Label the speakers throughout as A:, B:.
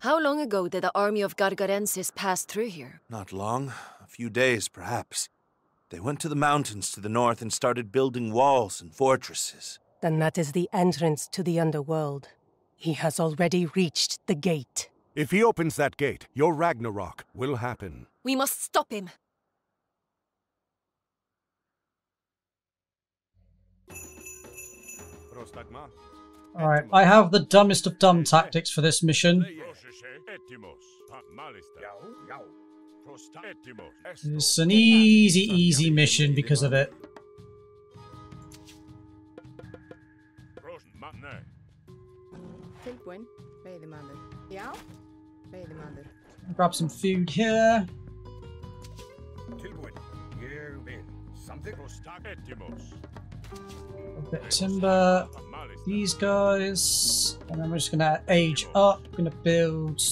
A: How long ago did the army of Gargarensis pass through here?
B: Not long. A few days, perhaps. They went to the mountains to the north and started building walls and fortresses.
C: Then that is the entrance to the underworld. He has already reached the gate.
D: If he opens that gate, your Ragnarok will happen.
A: We must stop him.
E: Alright, I have the dumbest of dumb tactics for this mission. It's an easy, easy mission because of it.
F: Tilbúin. Veiðimaður. Já. Veiðimaður.
E: Grab some food here.
D: Tilbúin.
E: Bit timber. These guys. And then we're just gonna age up. Gonna build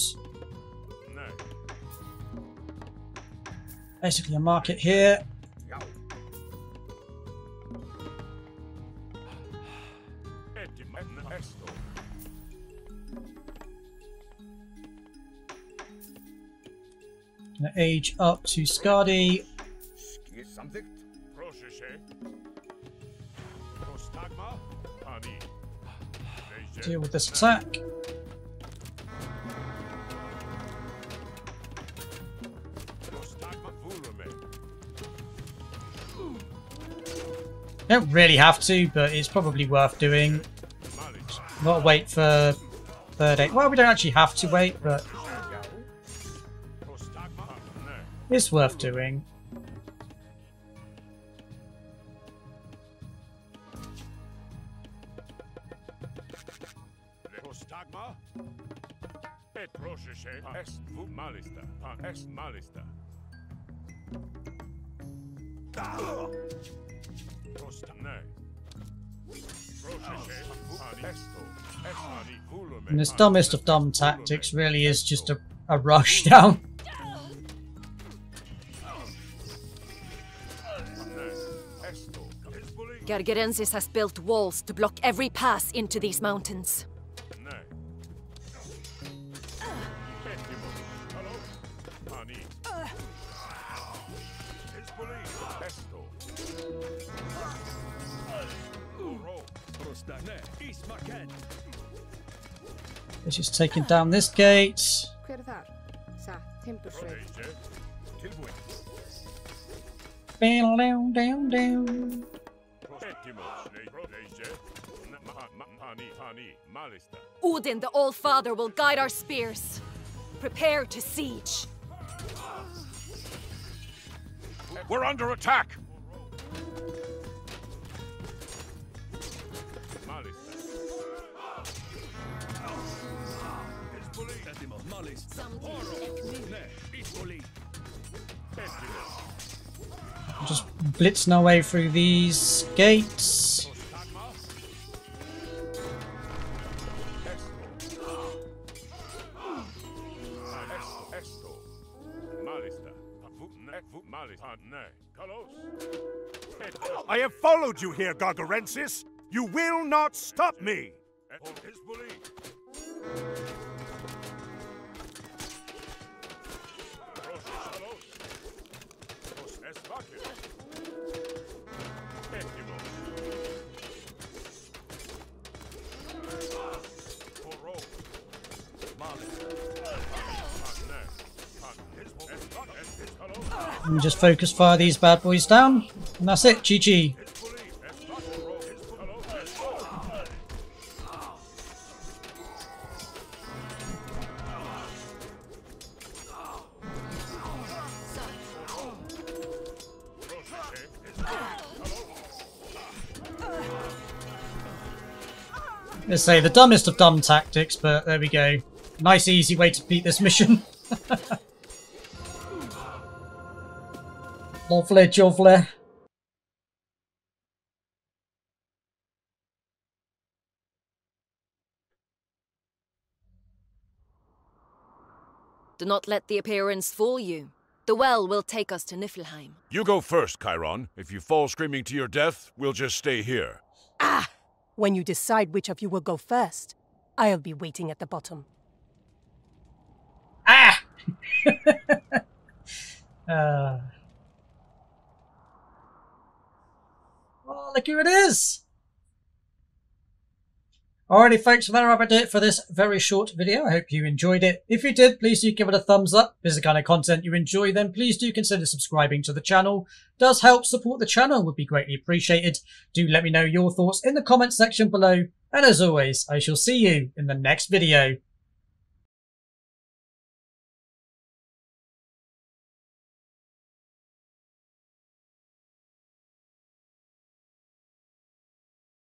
E: basically a market here. Gonna age up to Skadi. Deal with this attack. Don't really have to, but it's probably worth doing. Not wait for third. Well, we don't actually have to wait, but it's worth doing. And this dumbest of dumb tactics really is just a, a rush down.
A: Gargarensis has built walls to block every pass into these mountains.
E: Which is taking down this gate.
F: Hver þar? Satt. Timbursveit.
E: Down, down, down.
A: Odin, the All-Father, will guide our spears. Prepare to siege.
D: We're under attack!
E: Just blitzing our way through these gates.
D: I have followed you here, Gargarensis! You will not stop me!
E: And just focus fire these bad boys down. And that's it, GG. Let's say the dumbest of dumb tactics, but there we go. Nice easy way to beat this mission. lovely, lovely.
A: Do not let the appearance fool you. The well will take us to Niflheim.
G: You go first, Chiron. If you fall screaming to your death, we'll just stay here.
C: Ah! When you decide which of you will go first, I'll be waiting at the bottom. Ah!
E: uh, oh, look who it is! Alrighty folks, well that'll wrap it for this very short video. I hope you enjoyed it. If you did, please do give it a thumbs up. If this is the kind of content you enjoy, then please do consider subscribing to the channel. It does help support the channel, would be greatly appreciated. Do let me know your thoughts in the comments section below. And as always, I shall see you in the next video.